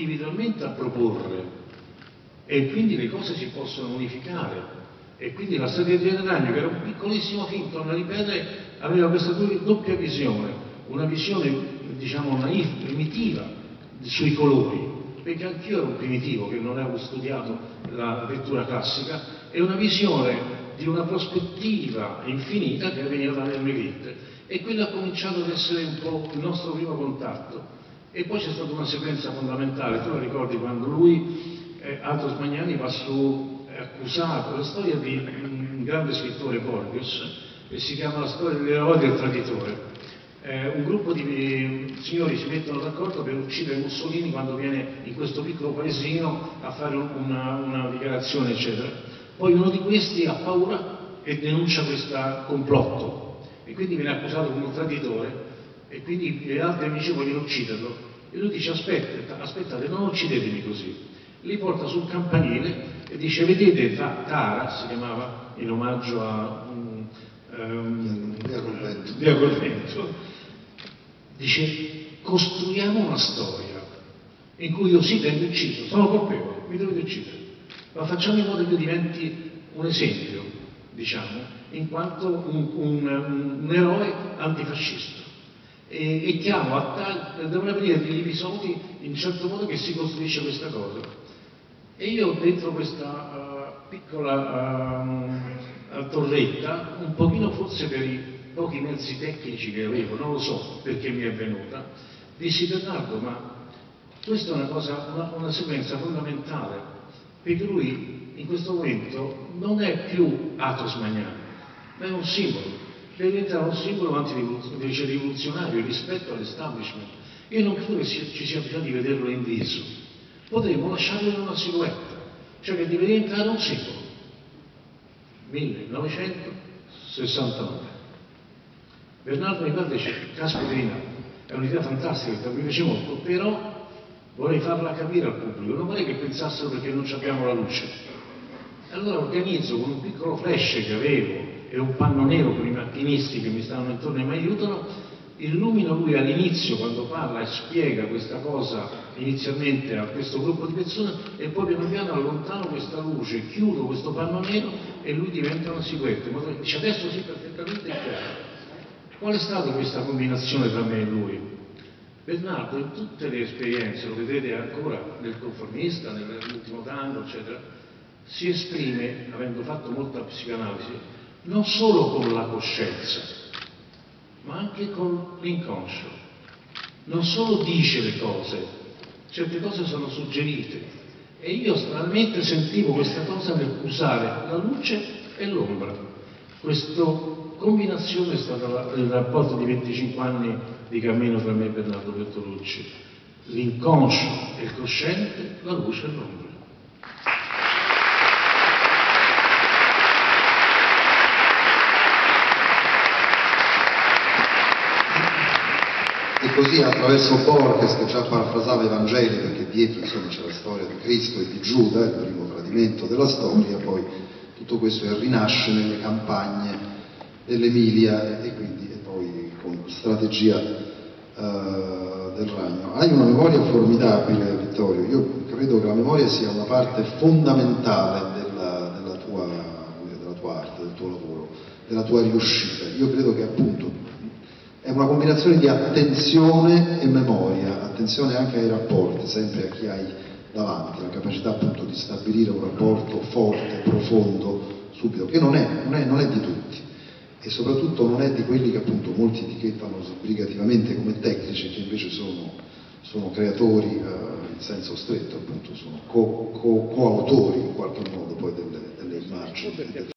individualmente a proporre. E quindi le cose si possono unificare e quindi la strategia del ragno che era un piccolissimo film, torna a ripetere, aveva questa doppia visione, una visione diciamo naif, primitiva sui colori, perché anch'io ero un primitivo che non avevo studiato la lettura classica, e una visione di una prospettiva infinita che veniva dalle Megritte e quello ha cominciato ad essere un po' il nostro primo contatto. E poi c'è stata una sequenza fondamentale, tu la ricordi quando lui, eh, Atos Magnani, va su, è accusato, la storia di un grande scrittore Borgios, che si chiama La storia dell'eroe del traditore. Eh, un gruppo di signori si mettono d'accordo per uccidere Mussolini quando viene in questo piccolo paesino a fare una, una dichiarazione, eccetera. Poi uno di questi ha paura e denuncia questo complotto e quindi viene accusato come un traditore e quindi gli altri amici vogliono ucciderlo e lui dice aspetta, aspettate, non uccidetemi così. Li porta sul campanile e dice vedete Tara, si chiamava in omaggio a um, um, Via Convento, dice costruiamo una storia in cui io sì vengo ucciso, sono colpevole, mi dovete uccidere, ma facciamo in modo che diventi un esempio, diciamo, in quanto un, un, un eroe antifascista. E, e chiamo a tal, devono avvenire degli episodi in un certo modo che si costruisce questa cosa. E io dentro questa uh, piccola uh, torretta, un pochino forse per i pochi mezzi tecnici che avevo, non lo so perché mi è venuta, dissi Bernardo, ma questa è una cosa, una, una sequenza fondamentale, perché lui in questo momento non è più Atos Magnani, ma è un simbolo, deve diventare un simbolo anti-rivoluzionario rispetto all'establishment. Io non credo che ci sia bisogno di vederlo in viso, potremmo lasciarlo in una silhouette, cioè che deve diventare un simbolo. 1969. Bernardo mi guarda e dice, caspiterina, è un'idea fantastica che mi piace molto, però vorrei farla capire al pubblico, non vorrei che pensassero perché non abbiamo la luce. Allora organizzo con un piccolo flash che avevo e un panno nero con i macchinisti che mi stanno intorno e mi aiutano, illumino lui all'inizio quando parla e spiega questa cosa inizialmente a questo gruppo di persone e poi piano piano allontano questa luce, chiudo questo panno nero e lui diventa una siluetta. Dice adesso sì perfettamente chiaro. Qual è stata questa combinazione tra me e lui? Bernardo in tutte le esperienze, lo vedete ancora nel conformista, nell'ultimo tango, eccetera, si esprime, avendo fatto molta psicanalisi, non solo con la coscienza, ma anche con l'inconscio. Non solo dice le cose, certe cose sono suggerite. E io stranamente sentivo questa cosa nel usare la luce e l'ombra. Questa combinazione è stata il rapporto di 25 anni di cammino tra me e Bernardo Bertolucci. L'inconscio e il cosciente, la luce e l'ombra. Così attraverso Borges, che già parafrasava i Vangeli, perché dietro insomma, c'è la storia di Cristo e di Giuda, il primo tradimento della storia, poi tutto questo rinasce nelle campagne dell'Emilia e quindi e poi con strategia uh, del ragno. Hai una memoria formidabile, Vittorio. Io credo che la memoria sia una parte fondamentale della, della, tua, della tua arte, del tuo lavoro, della tua riuscita. Io credo che appunto è una combinazione di attenzione e memoria, attenzione anche ai rapporti, sempre a chi hai davanti, la capacità appunto di stabilire un rapporto forte, profondo, subito, che non è, non è, non è di tutti e soprattutto non è di quelli che appunto molti etichettano sbrigativamente come tecnici, che invece sono, sono creatori eh, in senso stretto, appunto sono co, co, coautori in qualche modo poi delle, delle immagini.